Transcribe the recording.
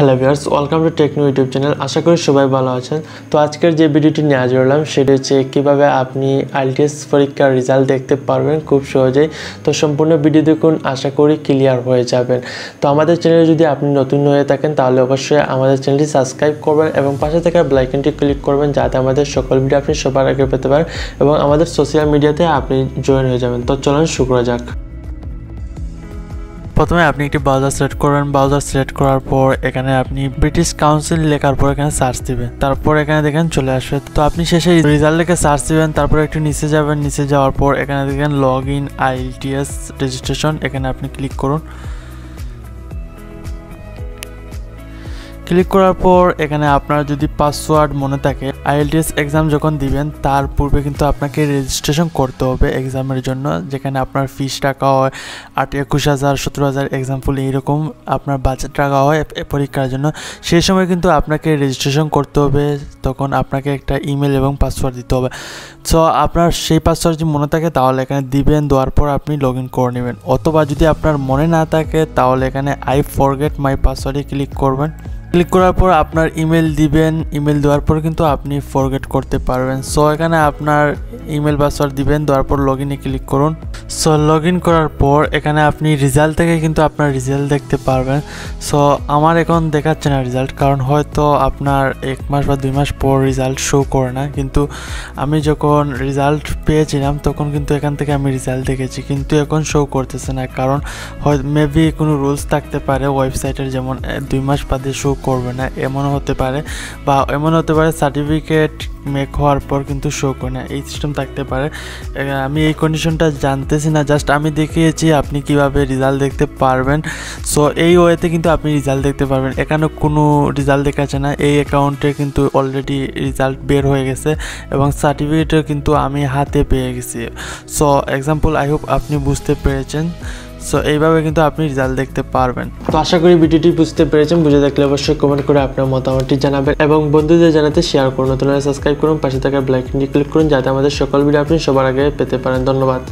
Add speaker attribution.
Speaker 1: Hello viewers welcome to techno YouTube channel আশা করি সবাই ভালো আছেন। তো আজকের যে ভিডিওটি নিয়ে হাজির হলাম, সেটি হচ্ছে কীভাবে আপনি আইটিএস পরীক্ষার রেজাল্ট দেখতে পারবেন খুব সহজেই। তো সম্পূর্ণ ভিডিও দেখুন, আশা করি ক্লিয়ার হয়ে যাবেন। তো আমাদের চ্যানেলে যদি আপনি নতুন হয়ে থাকেন, তাহলে অবশ্যই আমাদের চ্যানেলটি সাবস্ক্রাইব করবেন এবং পাশে থাকা ব্লাইকনটি ক্লিক করবেন, যাতে আমাদের সকল ভিডিও আপনি সবার আগে পেতে পারেন এবং আমাদের সোশ্যাল মিডিয়াতে আপনি জয়েন হয়ে যাবেন। তো চলুন শুক্র যাক। প্রথমে আপনি একটি ব্রাউজার সিলেক্ট করবেন। ব্রাউজার সিলেক্ট করার পর এখানে আপনি ব্রিটিশ কাউন্সিল লেখার পর এখানে সার্চ দিবেন। তারপর এখানে দেখেন চলে আসবে। তো আপনি শেষে রেজাল্ট লেখে সার্চ দিবেন। তারপর একটু নিচে যাবেন। নিচে যাওয়ার পর এখানে দেখেন লগ ইন আইএলটিএস রেজিস্ট্রেশন এখানে আপনি ক্লিক করুন। ক্লিক করার পর এখানে আপনার যদি পাসওয়ার্ড মনে থাকে আইএলটিএস এক্সাম যখন দিবেন, তার পূর্বে কিন্তু আপনাকে রেজিস্ট্রেশন করতে হবে এক্সামের জন্য, যেখানে আপনার ফিস টাকা হয়, আট, একুশ হাজার, সতেরো হাজার এক্সাম্পল এইরকম আপনার বাজেট টাকা হয় পরীক্ষার জন্য। সেই সময় কিন্তু আপনাকে রেজিস্ট্রেশন করতে হবে, তখন আপনাকে একটা ইমেল এবং পাসওয়ার্ড দিতে হবে। সো আপনার সেই পাসওয়ার্ড যদি মনে থাকে, তাহলে এখানে দিবেন, দেওয়ার পর আপনি লগ ইন করে নেবেন। অথবা যদি আপনার মনে না থাকে, তাহলে এখানে আই ফরগেট মাই পাসওয়ার্ডে ক্লিক করবেন। ক্লিক করার পর আপনার ইমেল দিবেন, ইমেল দেওয়ার পর কিন্তু আপনি ফরগেট করতে পারবেন। সো এখানে আপনার ইমেল পাসওয়ার্ড দিবেন, দেওয়ার পর লগ ইনে ক্লিক করুন। সো লগ ইন করার পর এখানে আপনি রেজাল্ট থেকে কিন্তু আপনার রেজাল্ট দেখতে পারবেন। সো আমার এখন দেখাচ্ছে না রেজাল্ট কারণ হয়তো আপনার এক মাস বা দুই মাস পর রেজাল্ট শো করে না। কিন্তু আমি যখন রেজাল্ট পেয়েছিলাম, তখন কিন্তু এখান থেকে আমি রেজাল্ট দেখেছি, কিন্তু এখন শো করতেছে না। কারণ হয় মেবি কোনো রুলস থাকতে পারে ওয়েবসাইটের যেমন দুই মাস বাদে শো করবে না, এমনও হতে পারে। বা এমন হতে পারে সার্টিফিকেট মেক হওয়ার পর কিন্তু শো করে না, এই সিস্টেম থাকতে পারে। আমি এই কন্ডিশনটা জানতেছি না জাস্ট আমি দেখিয়েছি আপনি কীভাবে রেজাল্ট দেখতে পারবেন। সো এই ওয়েতে কিন্তু আপনি রেজাল্ট দেখতে পারবেন। এখানে কোনো রেজাল্ট দেখাচ্ছে না। এই অ্যাকাউন্টে কিন্তু অলরেডি রেজাল্ট বের হয়ে গেছে এবং সার্টিফিকেটও কিন্তু আমি হাতে পেয়ে গেছি। সো এক্সাম্পল আই হোপ আপনি বুঝতে পেরেছেন। সো এইভাবে কিন্তু আপনি রেজাল্ট দেখতে পারবেন। তো আশা করি ভিডিওটি বুঝতে পেরেছেন। বুঝে থাকলে অবশ্যই কমেন্ট করে আপনার মতামতটি জানাবেন এবং বন্ধুদের জানাতে শেয়ার করুন। নতুন সাবস্ক্রাইব করুন, পাশে থাকা ব্লাইকনটি ক্লিক করুন, যাতে আমাদের সকল ভিডিও আপনি সবার আগে পেতে পারেন। ধন্যবাদ।